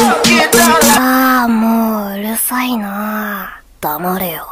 ああ、もううるさいな。黙れよ。